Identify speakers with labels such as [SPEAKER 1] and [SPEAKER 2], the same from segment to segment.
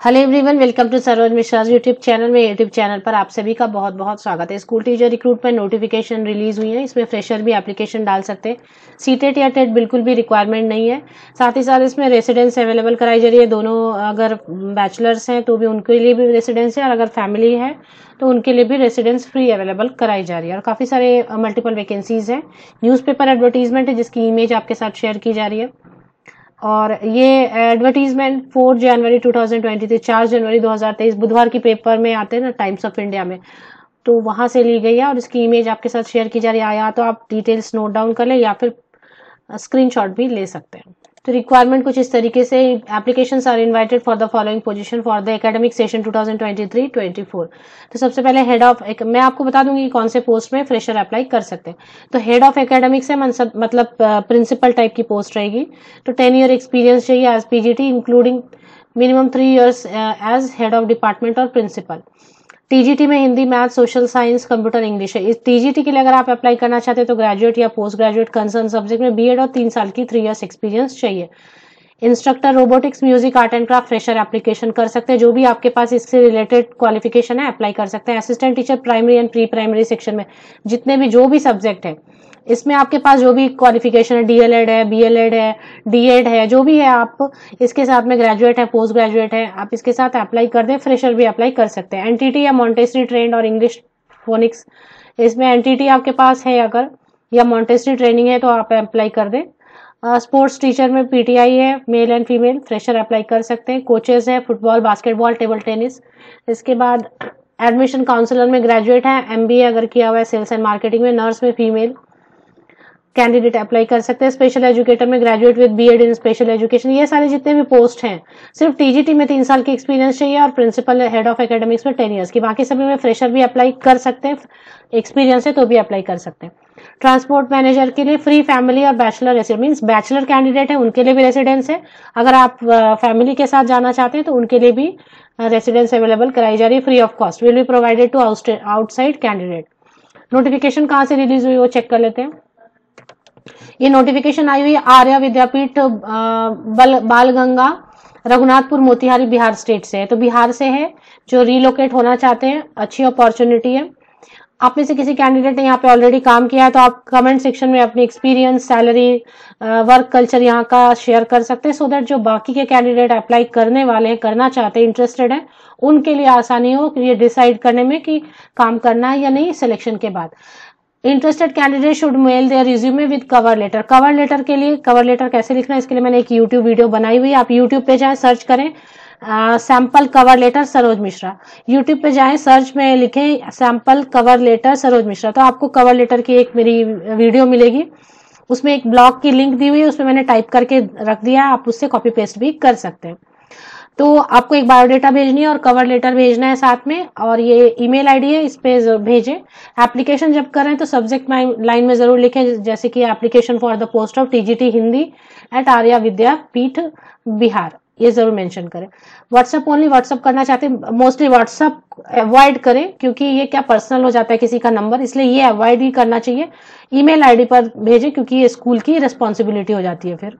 [SPEAKER 1] Hello everyone welcome to Saroj Mishra YouTube channel में YouTube channel पर आप सभी का बहुत बहुत स्वागत है। School teacher recruitment notification release हुई है। इसमें फ्रेशर भी एप्लीकेशन डाल सकते हैं। सीटेट या टेट बिल्कुल भी रिक्वायरमेंट नहीं है। साथ ही साथ इसमें रेसिडेंस अवेलेबल कराई जा रही है। दोनों अगर बैचलर्स हैं तो भी उनके लिए भी रेसिडेंस है। और अगर फैमिली है तो उनके लिए भी रेसिडेंस फ्री अवेलेबल कराई जा रही है। और काफ़ी सारे मल्टीपल वैकेंसीज हैं। न्यूज़पेपर एडवर्टीजमेंट है, जिसकी इमेज आपके साथ शेयर की जा रही है। और ये एडवर्टीजमेंट 4 जनवरी 2023 चार जनवरी 2023 बुधवार की पेपर में आते हैं ना टाइम्स ऑफ़ इंडिया में। तो वहाँ से ली गई है और इसकी इमेज आपके साथ शेयर की जा रही है। आया तो आप डिटेल्स नोट डाउन कर लें या फिर स्क्रीनशॉट भी ले सकते हैं। तो रिक्वायरमेंट कुछ इस तरीके से application are invited for the following position for the academic session 2023-24 तो सबसे पहले हेड ऑफ़ मैं आपको बता दूँगी कौन से पोस्ट में फ्रेशर अप्लाई कर सकते हैं। तो हेड ऑफ़ एकेडमिक्स है मतलब प्रिंसिपल टाइप की पोस्ट रहेगी। तो टेन ईयर एक्सपीरियंस चाहिए as PGT including minimum three years as head of department और प्रिंसिपल टीजीटी में Hindi, math social science computer English है। इस टीजीटी के लिए अगर आप अप्लाई करना चाहते हैं तो ग्रेजुएट या पोस्ट ग्रेजुएट कंसर्न सब्जेक्ट में बीएड और तीन साल की थ्री ईयर्स एक्सपीरियंस चाहिए। Instructor, robotics, music, art and craft, fresher application कर सकते हैं। जो भी आपके पास इससे रिलेटेड क्वालिफिकेशन है, अप्लाई कर सकते हैं। Assistant teacher primary and pre primary section में। जितने भी, जो भी सब्जेक्ट है, इसमें आपके पास जो भी क्वालिफिकेशन है, डीएलएड है, बीएलएड है, डीएड है, जो भी है आप इसके साथ में ग्रेजुएट है, पोस्ट ग्रेजुएट है, आप इसके साथ अप्लाई कर दें, फ्रेशर भी अप्लाई कर सकते हैं। एनटीटी या मॉन्टेसरी ट्रेंड और इंग्लिश फोनिक्स, इसमें एनटीटी आपके पास है अगर, या मॉन्टेसरी ट्रेनिंग है तो आप अप्लाई कर दें। स्पोर्ट्स टीचर में पीटीआई है male and female fresher apply कर सकते हैं। कोचेस है फुटबॉल बास्केटबॉल टेबल टेनिस इसके बाद एडमिशन काउंसलर में ग्रेजुएट है एमबीए अगर किया हुआ है सेल्स एंड मार्केटिंग में नर्स में फीमेल कैंडिडेट अप्लाई कर सकते हैं। स्पेशल एजुकेटर में graduate with BEd in special education ये सारे जितने भी पोस्ट हैं, सिर्फ़ टीजीटी में तीन साल की एक्सपीरियंस चाहिए और प्रिंसिपल हेड ऑफ़ एकेडमिक्स में टेन ईयर्स की। बाकी सभी में फ्रेशर भी अप्लाई कर सकते हैं एक्सपीरियंस है तो भी अप्लाई कर सकते हैं। ट्रांसपोर्ट मैनेजर के लिए फ्री फैमिली और bachelor resident mean bachelor candidate है, उनके लिए भी रेसिडेंस है। अगर आप फैमिली के साथ जाना चाहते हैं तो उनके लिए भी रेसिडेंस अवेलेबल कराई जा रही है free of cost will be provided to outside candidate notification कहाँ से रिलीज़ हुई वो चेक कर लेते हैं। ये नोटिफिकेशन आई हुई आर्या विद्यापीठ बल गंगा रघुनाथपुर, मोतिहारी, बिहार स्टेट से है। तो बिहार से है, जो रिलोकेट होना चाहते हैं, अच्छी अपॉर्चुनिटी है। आप में से किसी कैंडिडेट ने यहाँ पे ऑलरेडी काम किया है तो आप कमेंट सेक्शन में अपनी एक्सपीरियंस सैलरी वर्क कल्चर यहाँ का शेयर कर सकते हैं सो दैट जो बाकी के कैंडिडेट अप्लाई करने वाले हैं, करना चाहते हैं इंटरेस्टेड है, उनके लिए आसानी हो ये डिसाइड करने में कि काम करना है या नहीं सिलेक्शन के बाद। Interested candidate should mail their resume with cover letter cover letter के लिए कवर लेटर कैसे लिखना है, इसके लिए मैंने एक यूट्यूब वीडियो बनाई हुई है, आप यूट्यूब पे जाए सर्च करें sample cover letter Saroj Mishra. YouTube पे जाएँ सर्च में लिखें sample cover letter Saroj Mishra. तो आपको कवर लेटर की एक मेरी वीडियो मिलेगी। उसमें एक ब्लॉग की लिंक दी हुई है, उसमें मैंने टाइप करके रख दिया है। आप उससे कॉपी पेस्ट भी कर सकते हैं। तो आपको एक बायोडेटा भेजनी है और कवर लेटर भेजना है साथ में। और ये ईमेल आईडी है, इस पे भेजें। एप्लीकेशन जब करें तो सब्जेक्ट लाइन में ज़रूर लिखें, जैसे कि application for the post of TGT Hindi at Arya Vidyapeeth Bihar ये ज़रूर मेंशन करें। व्हाट्सएप ओनली व्हाट्सएप करना चाहते हैं मोस्टली व्हाट्सएप अवॉइड करें, क्योंकि ये क्या पर्सनल हो जाता है किसी का नंबर इसलिए ये अवॉइड ही करना चाहिए। ईमेल आईडी पर भेजें, क्योंकि ये स्कूल की रिस्पॉन्सिबिलिटी हो जाती है फिर।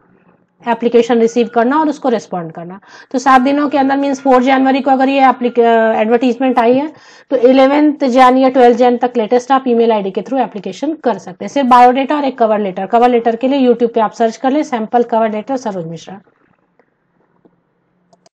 [SPEAKER 1] एप्लीकेशन रिसीव करना और उसको रिस्पॉन्ड करना। तो सात दिनों के अंदर मीन्स फोर जनवरी को अगर ये एडवर्टीजमेंट आई है तो इलेवेंथ जैन या ट्वेल्थ जैन तक लेटेस्ट आप ईमेल आईडी के थ्रू एप्लीकेशन कर सकते हैं। सिर्फ़ बायोडेटा और एक कवर लेटर कवर लेटर के लिए यूट्यूब पे आप सर्च कर ले sample cover letter Saroj Mishra